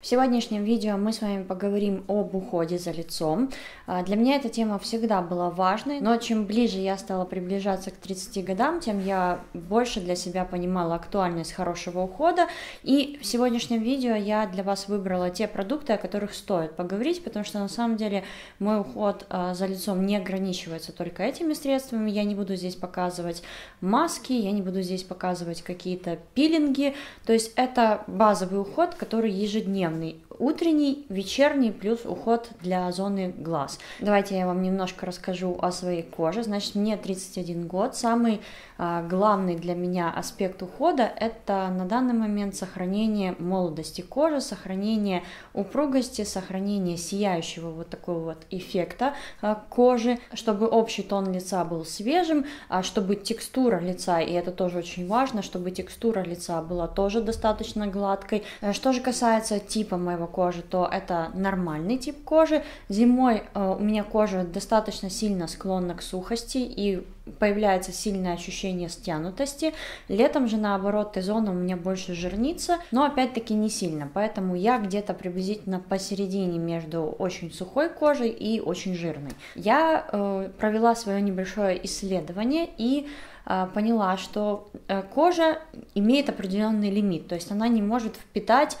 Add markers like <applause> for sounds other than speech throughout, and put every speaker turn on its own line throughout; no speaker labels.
В сегодняшнем видео мы с вами поговорим об уходе за лицом. А, для меня эта тема всегда была важной, но чем ближе я стала приближаться к 30 годам, тем я больше для себя понимала актуальность хорошего ухода. И в сегодняшнем видео я для вас выбрала те продукты, о которых стоит поговорить, потому что на самом деле мой уход а, за лицом не ограничивается только этими средствами. Я не буду здесь показывать маски, я не буду здесь показывать какие-то пилинги. То есть это базовый уход, который ежедневно ежедневный утренний, вечерний, плюс уход для зоны глаз. Давайте я вам немножко расскажу о своей коже. Значит, мне 31 год. Самый а, главный для меня аспект ухода – это на данный момент сохранение молодости кожи, сохранение упругости, сохранение сияющего вот такого вот эффекта а, кожи, чтобы общий тон лица был свежим, а чтобы текстура лица, и это тоже очень важно, чтобы текстура лица была тоже достаточно гладкой. Э, что же касается типа моего кожи, то это нормальный тип кожи. Зимой э, у меня кожа достаточно сильно склонна к сухости и появляется сильное ощущение стянутости. Летом же наоборот Т-зона у меня больше жирнится, но опять-таки не сильно, поэтому я где-то приблизительно посередине между очень сухой кожей и очень жирной. Я э, провела свое небольшое исследование и э, поняла, что э, кожа имеет определенный лимит, то есть она не может впитать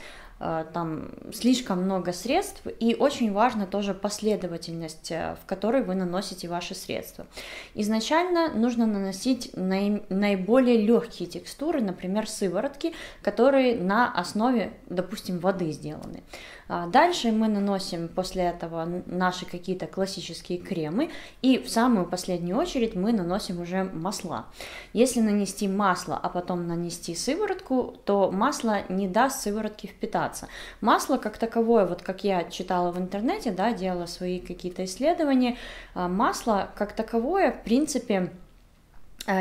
там слишком много средств, и очень важна тоже последовательность, э, в которой вы наносите ваши средства. Изначально нужно наносить наи- наиболее легкие текстуры, например, сыворотки, которые на основе, допустим, воды сделаны. А дальше мы наносим после этого наши какие-то классические кремы, и в самую последнюю очередь мы наносим уже масла. Если нанести масло, а потом нанести сыворотку, то масло не даст сыворотке впитаться. Масло как таковое, вот как я читала в интернете, да, делала свои какие-то исследования, а, масло как таковое, в принципе,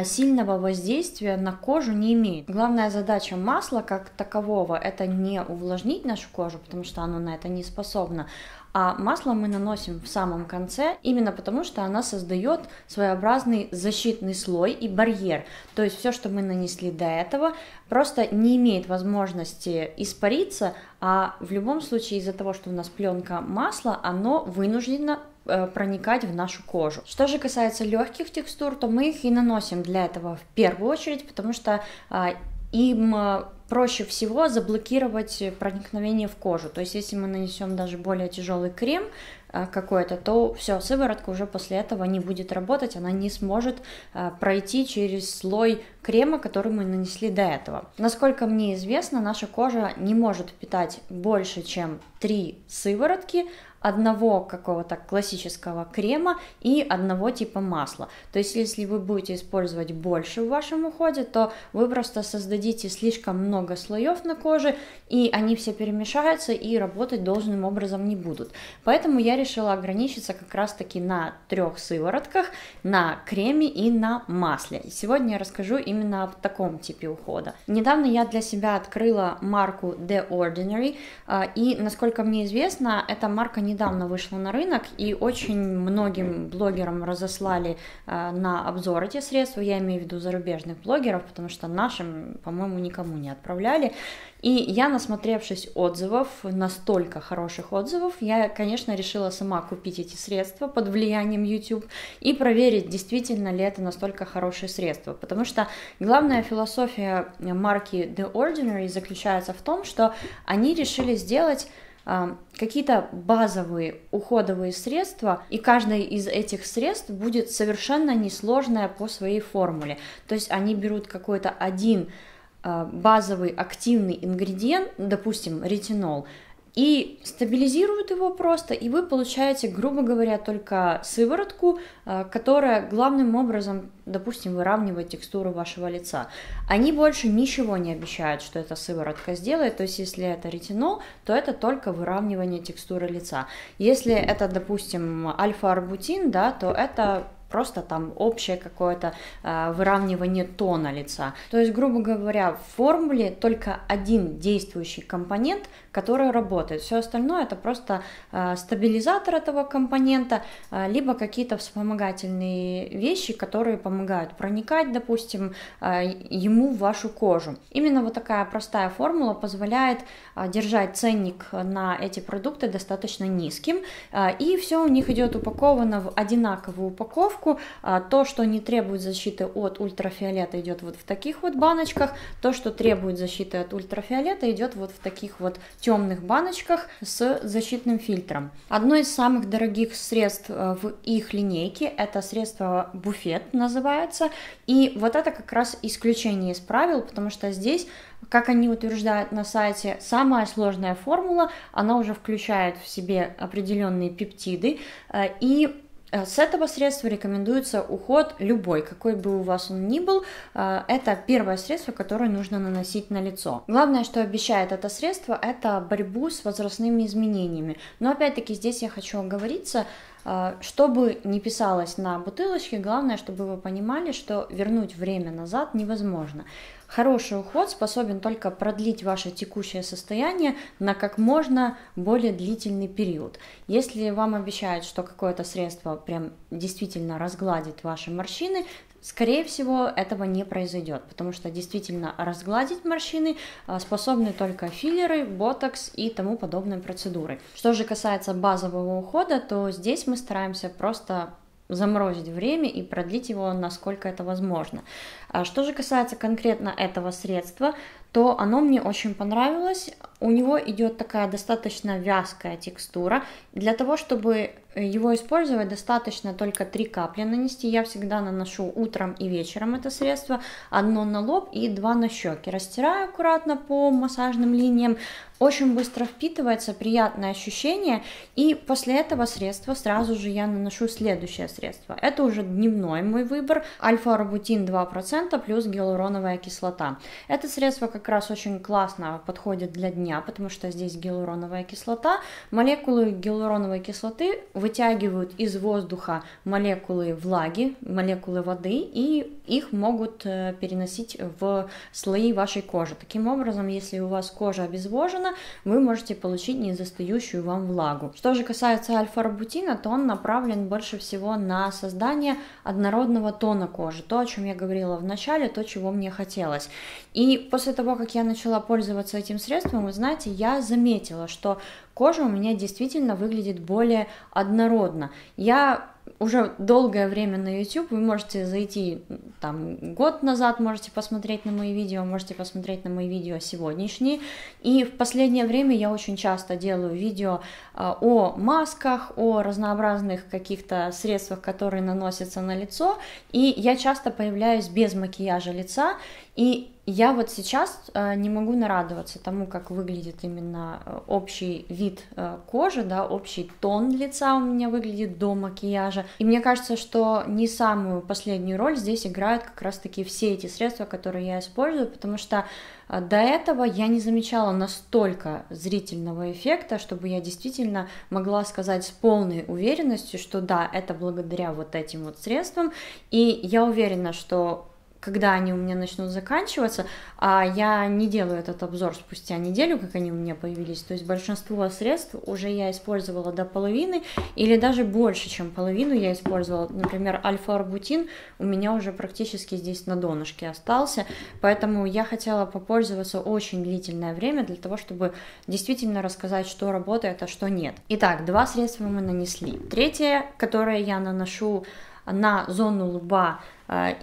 сильного воздействия на кожу не имеет. Главная задача масла как такового это не увлажнить нашу кожу, потому что оно на это не способно, а масло мы наносим в самом конце, именно потому что она создает своеобразный защитный слой и барьер. То есть все, что мы нанесли до этого, просто не имеет возможности испариться, а в любом случае из-за того, что у нас пленка масла, оно вынуждено Э, проникать в нашу кожу. Что же касается легких текстур, то мы их и наносим для этого в первую очередь, потому что а, им э, проще всего заблокировать проникновение в кожу. То есть, если мы нанесем даже более тяжелый крем э, какой-то, то все, сыворотка уже после этого не будет работать, она не сможет пройти через слой крема, который мы нанесли до этого. Насколько мне известно, наша кожа не может впитать больше, чем 3 сыворотки, одного какого-то классического крема и одного типа масла. То есть, если вы будете использовать больше в вашем уходе, то вы просто создадите слишком много слоев на коже, и они все перемешаются и работать должным образом не будут. Поэтому я решила ограничиться как раз-таки на трех сыворотках, на креме и на масле. Сегодня я расскажу именно об таком типе ухода. Недавно я для себя открыла марку The Ordinary, а, и, насколько мне известно, эта марка недавно вышла на рынок, и очень многим блогерам разослали э, на обзор эти средства, я имею в виду зарубежных блогеров, потому что нашим, по-моему, никому не отправляли. И я, насмотревшись отзывов, настолько хороших отзывов, я, конечно, решила сама купить эти средства под влиянием YouTube и проверить, действительно ли это настолько хорошие средства. Потому что главная философия марки The Ordinary заключается в том, что они решили сделать какие-то базовые уходовые средства, и каждое из этих средств будет совершенно несложное по своей формуле. То есть они берут какой-то один а, базовый активный ингредиент, допустим, ретинол, и стабилизируют его просто, и вы получаете, грубо говоря, только сыворотку, а, которая главным образом, допустим, выравнивает текстуру вашего лица. Они больше ничего не обещают, что эта сыворотка сделает, то есть если это ретинол, то это только выравнивание текстуры лица. Если это, допустим, альфа-арбутин, да, то это просто там общее какое-то э, выравнивание тона лица. То есть, грубо говоря, в формуле только один действующий компонент, который работает. Все остальное это просто э, стабилизатор этого компонента, э, либо какие-то вспомогательные вещи, которые помогают проникать, допустим, э, ему в вашу кожу. Именно вот такая простая формула позволяет э, держать ценник на эти продукты достаточно низким, э, и все у них идет упаковано в одинаковую упаковку. Э, то, что не требует защиты от ультрафиолета, идет вот в таких вот баночках, то, что требует защиты от ультрафиолета, идет вот в таких вот темных баночках с защитным фильтром. Одно из самых дорогих средств э, в их линейке это средство буфет называется, и вот это как раз исключение из правил, потому что здесь как они утверждают на сайте, самая сложная формула, она уже включает в себе определенные пептиды, э, и с этого средства рекомендуется уход любой, какой бы у вас он ни был. Э, это первое средство, которое нужно наносить на лицо. Главное, что обещает это средство, это борьбу с возрастными изменениями. Но опять-таки здесь я хочу оговориться, э, чтобы не писалось на бутылочке, главное, чтобы вы понимали, что вернуть время назад невозможно. Хороший уход способен только продлить ваше текущее состояние на как можно более длительный период. Если вам обещают, что какое-то средство прям действительно разгладит ваши морщины, Скорее всего, этого не произойдет, потому что действительно разгладить морщины а, способны только филлеры, ботокс и тому подобные процедуры. Что же касается базового ухода, то здесь мы стараемся просто заморозить время и продлить его, насколько это возможно. А что же касается конкретно этого средства, то оно мне очень понравилось. У него идет такая достаточно вязкая текстура. Для того, чтобы его использовать, достаточно только три капли нанести. Я всегда наношу утром и вечером это средство. Одно на лоб и два на щеки. Растираю аккуратно по массажным линиям. Очень быстро впитывается, приятное ощущение. И после этого средства сразу же я наношу следующее средство. Это уже дневной мой выбор. Альфа-арбутин 2% плюс гиалуроновая кислота. Это средство как раз очень классно подходит для дня, потому что здесь гиалуроновая кислота. Молекулы гиалуроновой кислоты вытягивают из воздуха молекулы влаги, молекулы воды, и их могут э, переносить в слои вашей кожи. Таким образом, если у вас кожа обезвожена, вы можете получить незастающую вам влагу. Что же касается альфа-арбутина, то он направлен больше всего на создание однородного тона кожи, то, о чем я говорила в начале, то, чего мне хотелось. И после того, как я начала пользоваться этим средством, вы знаете, я заметила, что кожа у меня действительно выглядит более однородно. Я уже долгое время на YouTube, вы можете зайти там год назад, можете посмотреть на мои видео, можете посмотреть на мои видео сегодняшние. И в последнее время я очень часто делаю видео а, о масках, о разнообразных каких-то средствах, которые наносятся на лицо. И я часто появляюсь без макияжа лица, и я вот сейчас э, не могу нарадоваться тому, как выглядит именно э, общий вид э, кожи, да, общий тон лица у меня выглядит до макияжа. И мне кажется, что не самую последнюю роль здесь играют как раз-таки все эти средства, которые я использую, потому что до этого я не замечала настолько зрительного эффекта, чтобы я действительно могла сказать с полной уверенностью, что да, это благодаря вот этим вот средствам, и я уверена, что когда они у меня начнут заканчиваться, а я не делаю этот обзор спустя неделю, как они у меня появились, то есть большинство средств уже я использовала до половины, или даже больше, чем половину я использовала, например, альфа-арбутин у меня уже практически здесь на донышке остался, поэтому я хотела попользоваться очень длительное время для того, чтобы действительно рассказать, что работает, а что нет. Итак, два средства мы нанесли. Третье, которое я наношу на зону лба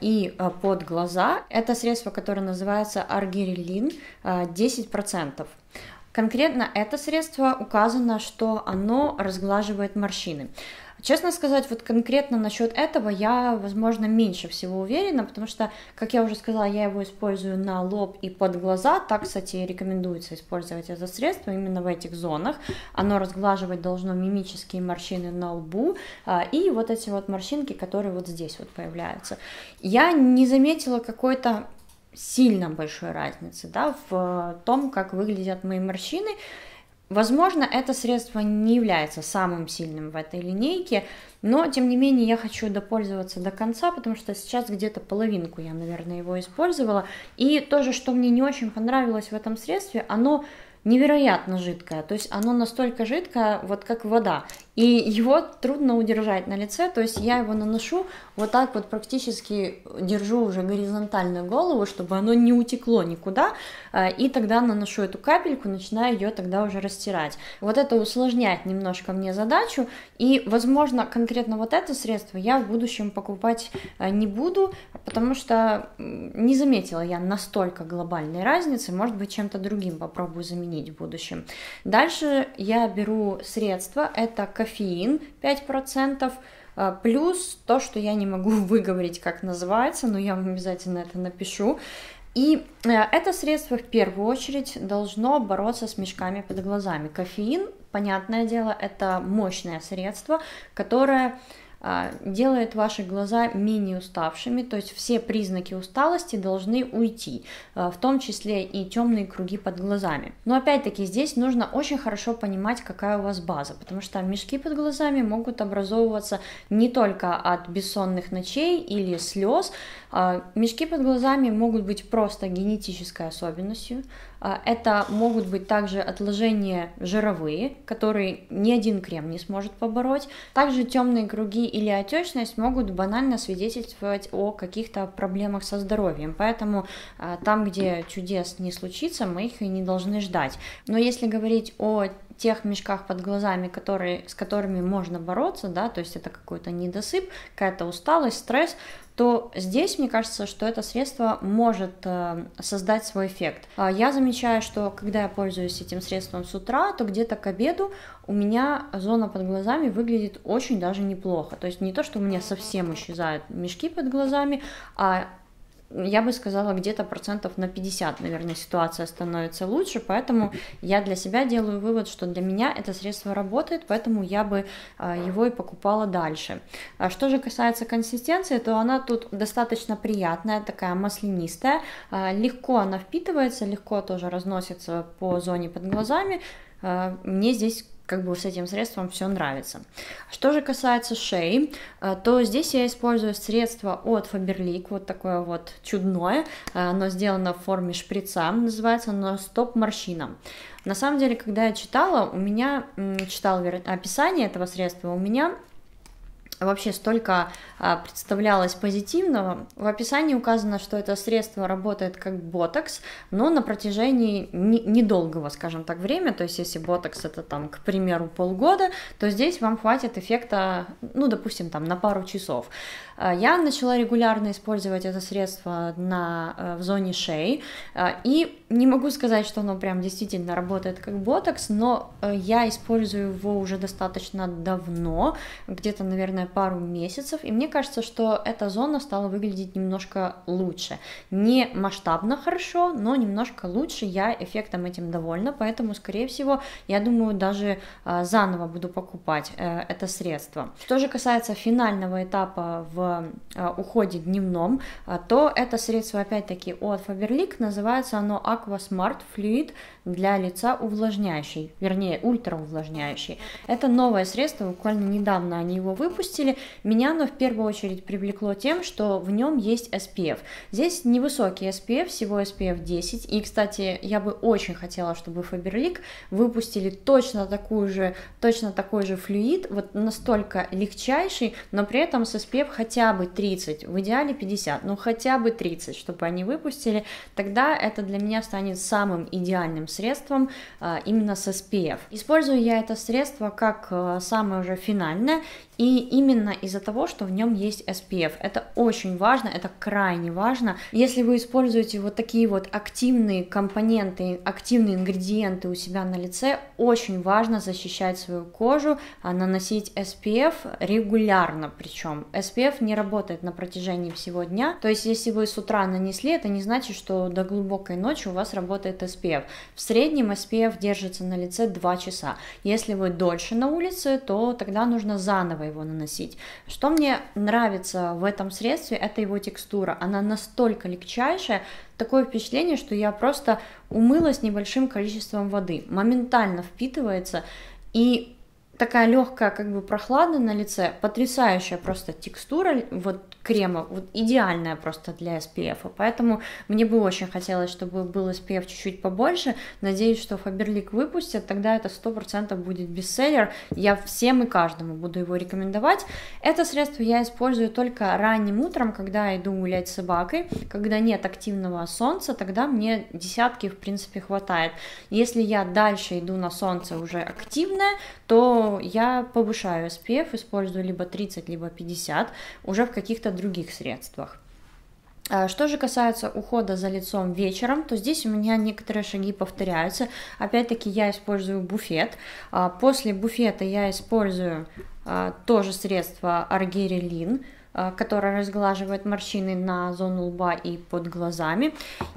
и э, под глаза. Это средство, которое называется аргирелин 10%. Э, Конкретно это средство указано, что оно разглаживает морщины. Честно сказать, вот конкретно насчет этого я, возможно, меньше всего уверена, потому что, как я уже сказала, я его использую на лоб и под глаза. Так, кстати, рекомендуется использовать это средство именно в этих зонах. Оно разглаживать должно мимические морщины на лбу а, и вот эти вот морщинки, которые вот здесь вот появляются. Я не заметила какой-то сильно большой разницы да, в том, как выглядят мои морщины. Возможно, это средство не является самым сильным в этой линейке, но, тем не менее, я хочу допользоваться до конца, потому что сейчас где-то половинку я, наверное, его использовала. И тоже, что мне не очень понравилось в этом средстве, оно невероятно жидкое, то есть оно настолько жидкое, вот как вода, и его трудно удержать на лице, то есть я его наношу вот так вот практически держу уже горизонтальную голову, чтобы оно не утекло никуда, а, и тогда наношу эту капельку, начинаю ее тогда уже растирать. Вот это усложняет немножко мне задачу, и, возможно, конкретно вот это средство я в будущем покупать а, не буду, потому что не заметила я настолько глобальной разницы, может быть, чем-то другим попробую заменить в будущем. Дальше я беру средство, это кофеин 5%, а, плюс то, что я не могу <laughs> выговорить, как называется, но я вам обязательно это напишу. И э, это средство в первую очередь должно бороться с мешками под глазами. Кофеин, понятное дело, это мощное средство, которое делает ваши глаза менее уставшими, то есть все признаки усталости должны уйти, а, в том числе и темные круги под глазами. Но опять-таки здесь нужно очень хорошо понимать, какая у вас база, потому что мешки под глазами могут образовываться не только от бессонных ночей или слез, а, мешки под глазами могут быть просто генетической особенностью, а, это могут быть также отложения жировые, которые ни один крем не сможет побороть. Также темные круги или отечность могут банально свидетельствовать о каких-то проблемах со здоровьем. Поэтому а, там, где чудес не случится, мы их и не должны ждать. Но если говорить о тех мешках под глазами, которые, с которыми можно бороться, да, то есть это какой-то недосып, какая-то усталость, стресс, то здесь мне кажется, что это средство может э, создать свой эффект. А я замечаю, что когда я пользуюсь этим средством с утра, то где-то к обеду у меня зона под глазами выглядит очень даже неплохо. То есть не то, что у меня совсем исчезают мешки под глазами, а я бы сказала, где-то процентов на 50, наверное, ситуация становится лучше, поэтому я для себя делаю вывод, что для меня это средство работает, поэтому я бы а, его и покупала дальше. А что же касается консистенции, то она тут достаточно приятная, такая маслянистая, а, легко она впитывается, легко тоже разносится по зоне под глазами, мне здесь как бы с этим средством все нравится. Что же касается шеи, э, то здесь я использую средство от Faberlic, вот такое вот чудное, э, оно сделано в форме шприца, называется оно «Стоп морщинам». На самом деле, когда я читала, у меня, читала описание этого средства, у меня вообще столько а, представлялось позитивного. В описании указано, что это средство работает как ботокс, но на протяжении не, недолгого, скажем так, время, то есть если ботокс это там, к примеру, полгода, то здесь вам хватит эффекта, ну, допустим, там на пару часов. А, я начала регулярно использовать это средство на, э, в зоне шеи, а, и не могу сказать, что оно прям действительно работает как ботокс, но э, я использую его уже достаточно давно, где-то, наверное, пару месяцев, и мне кажется, что эта зона стала выглядеть немножко лучше. Не масштабно хорошо, но немножко лучше, я эффектом этим довольна, поэтому, скорее всего, я думаю, даже заново буду покупать э, это средство. Что же касается финального этапа в в уходе дневном, а, то это средство опять-таки от Faberlic, называется оно Aqua Smart Fluid для лица увлажняющий, вернее ультраувлажняющий. Это новое средство, буквально недавно они его выпустили. Меня оно в первую очередь привлекло тем, что в нем есть SPF. Здесь невысокий SPF, всего SPF 10. И, кстати, я бы очень хотела, чтобы Faberlic выпустили точно такую же, точно такой же флюид, вот настолько легчайший, но при этом с SPF хотя бы 30, в идеале 50, но хотя бы 30, чтобы они выпустили. Тогда это для меня станет самым идеальным средством а, именно с SPF. Использую я это средство как а, самое уже финальное, и именно из-за того, что в нем есть SPF. Это очень важно, это крайне важно. Если вы используете вот такие вот активные компоненты, активные ингредиенты у себя на лице, очень важно защищать свою кожу, а наносить SPF регулярно причем. SPF не работает на протяжении всего дня, то есть если вы с утра нанесли, это не значит, что до глубокой ночи у вас работает SPF. В среднем SPF держится на лице 2 часа. Если вы дольше на улице, то тогда нужно заново его наносить. Что мне нравится в этом средстве, это его текстура. Она настолько легчайшая, такое впечатление, что я просто умылась небольшим количеством воды. Моментально впитывается. И такая легкая, как бы прохлада на лице, потрясающая просто текстура вот крема, вот идеальная просто для SPF, поэтому мне бы очень хотелось, чтобы был SPF чуть-чуть побольше, надеюсь, что Faberlic выпустят, тогда это 100% будет бестселлер, я всем и каждому буду его рекомендовать. Это средство я использую только ранним утром, когда иду гулять с собакой, когда нет активного солнца, тогда мне десятки, в принципе, хватает. Если я дальше иду на солнце уже активное, то я повышаю SPF, использую либо 30, либо 50, уже в каких-то других средствах. А что же касается ухода за лицом вечером, то здесь у меня некоторые шаги повторяются. Опять-таки я использую буфет. А после буфета я использую а, тоже средство Аргерилин Э, которая разглаживает морщины на зону лба и под глазами.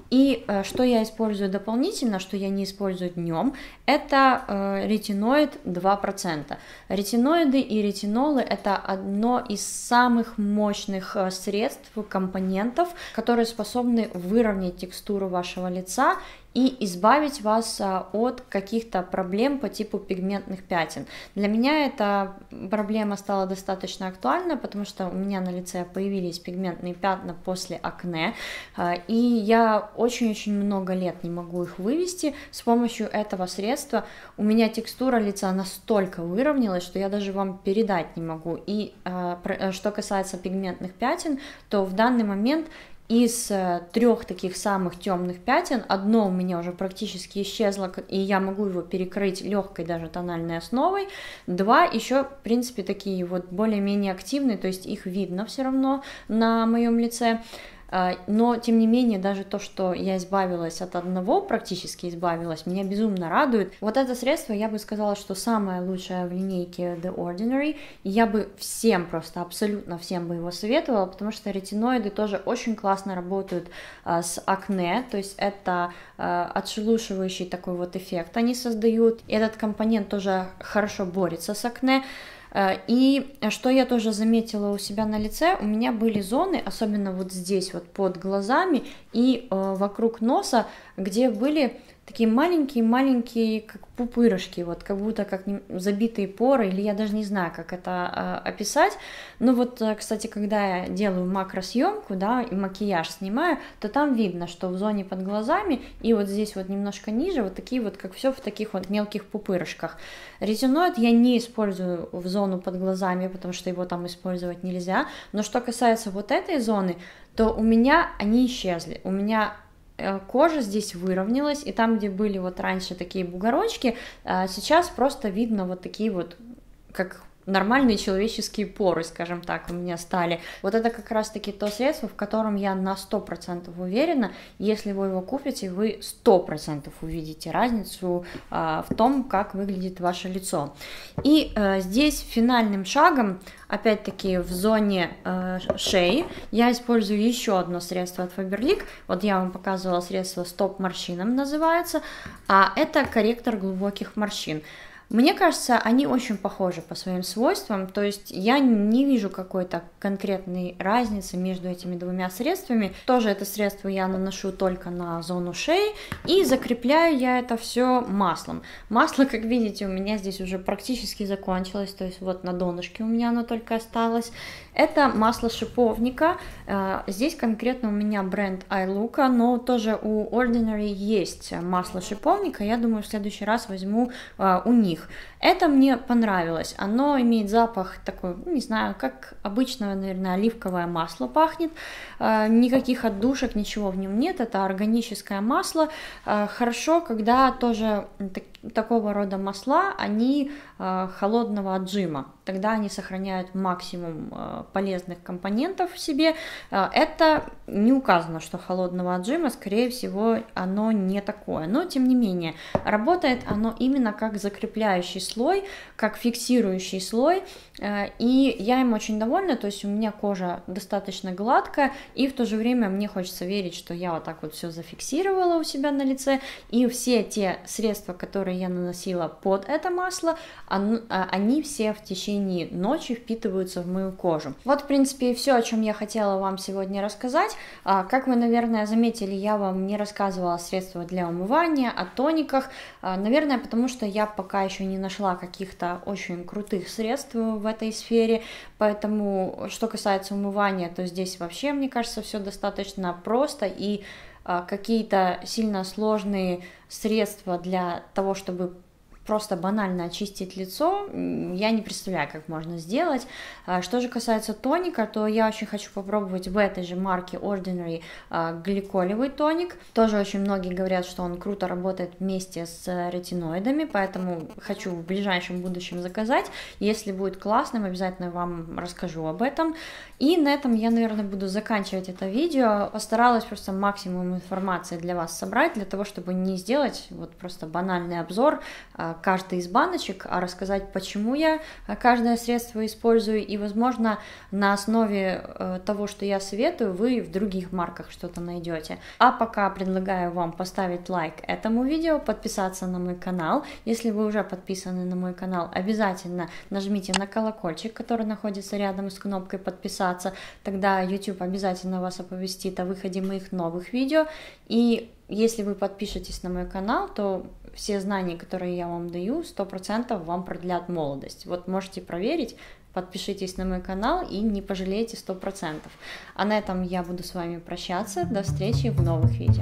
И э, что я использую дополнительно, что я не использую днем, это э, ретиноид 2%. Ретиноиды и ретинолы это одно из самых мощных средств, компонентов, которые способны выровнять текстуру вашего лица и избавить вас а, от каких-то проблем по типу пигментных пятен. Для меня эта проблема стала достаточно актуальна, потому что у меня на лице появились пигментные пятна после акне, а, и я очень-очень много лет не могу их вывести. С помощью этого средства у меня текстура лица настолько выровнялась, что я даже вам передать не могу. И а, что касается пигментных пятен, то в данный момент из э, трех таких самых темных пятен одно у меня уже практически исчезло, и я могу его перекрыть легкой даже тональной основой. Два еще, в принципе, такие вот более-менее активные, то есть их видно все равно на моем лице. А, но, тем не менее, даже то, что я избавилась от одного, практически избавилась, меня безумно радует. Вот это средство, я бы сказала, что самое лучшее в линейке The Ordinary. И я бы всем, просто абсолютно всем бы его советовала, потому что ретиноиды тоже очень классно работают а, с акне, то есть это а, отшелушивающий такой вот эффект они создают. Этот компонент тоже хорошо борется с акне. Э, и что я тоже заметила у себя на лице, у меня были зоны, особенно вот здесь, вот под глазами и э, вокруг носа, где были такие маленькие-маленькие, как пупырышки, вот как будто как забитые поры, или я даже не знаю, как это э, описать. Ну вот, э, кстати, когда я делаю макросъемку, да, и макияж снимаю, то там видно, что в зоне под глазами и вот здесь вот немножко ниже, вот такие вот, как все в таких вот мелких пупырышках. Ретиноид я не использую в зону под глазами, потому что его там использовать нельзя. Но что касается вот этой зоны, то у меня они исчезли. У меня кожа здесь выровнялась, и там, где были вот раньше такие бугорочки, э, сейчас просто видно вот такие вот, как нормальные человеческие поры, скажем так, у меня стали. Вот это как раз-таки то средство, в котором я на 100% уверена. Если вы его купите, вы 100% увидите разницу а, в том, как выглядит ваше лицо. И а, здесь финальным шагом, опять-таки в зоне а, шеи, я использую еще одно средство от Faberlic. Вот я вам показывала средство Стоп морщинам называется, а это корректор глубоких морщин. Мне кажется, они очень похожи по своим свойствам, то есть я не вижу какой-то конкретной разницы между этими двумя средствами. Тоже это средство я наношу только на зону шеи и закрепляю я это все маслом. Масло, как видите, у меня здесь уже практически закончилось, то есть вот на донышке у меня оно только осталось. Это масло шиповника, э, здесь конкретно у меня бренд iLuca, но тоже у Ordinary есть масло шиповника, я думаю, в следующий раз возьму э, у них. Это мне понравилось. Оно имеет запах такой, ну, не знаю, как обычное, наверное, оливковое масло пахнет. Э, никаких отдушек, ничего в нем нет. Это органическое масло. Хорошо, когда тоже такого рода масла, они холодного отжима. Тогда они сохраняют максимум э, полезных компонентов в себе. Э, это не указано, что холодного отжима, скорее всего, оно не такое. Но, тем не менее, работает оно именно как закрепляющий слой, как фиксирующий слой. Э, и я им очень довольна, то есть у меня кожа достаточно гладкая, и в то же время мне хочется верить, что я вот так вот все зафиксировала у себя на лице, и все те средства, которые я наносила под это масло, они все в течение ночи впитываются в мою кожу. Вот, в принципе, и все, о чем я хотела вам сегодня рассказать. А, как вы, наверное, заметили, я вам не рассказывала о средствах для умывания, о тониках, а, наверное, потому что я пока еще не нашла каких-то очень крутых средств в этой сфере, поэтому, что касается умывания, то здесь вообще, мне кажется, все достаточно просто и какие-то сильно сложные средства для того, чтобы просто банально очистить лицо, я не представляю, как можно сделать. А, что же касается тоника, то я очень хочу попробовать в этой же марке Ordinary а, гликолевый тоник. Тоже очень многие говорят, что он круто работает вместе с ретиноидами, поэтому хочу в ближайшем будущем заказать. Если будет классным, обязательно вам расскажу об этом. И на этом я, наверное, буду заканчивать это видео. Постаралась просто максимум информации для вас собрать, для того, чтобы не сделать вот просто банальный обзор а, каждой из баночек, а рассказать, почему я каждое средство использую, и, возможно, на основе э, того, что я советую, вы в других марках что-то найдете. А пока предлагаю вам поставить лайк этому видео, подписаться на мой канал. Если вы уже подписаны на мой канал, обязательно нажмите на колокольчик, который находится рядом с кнопкой подписаться, тогда YouTube обязательно вас оповестит о выходе моих новых видео. И если вы подпишетесь на мой канал, то все знания, которые я вам даю, 100% вам продлят молодость. Вот можете проверить, подпишитесь на мой канал и не пожалеете 100%. А на этом я буду с вами прощаться. До встречи в новых видео.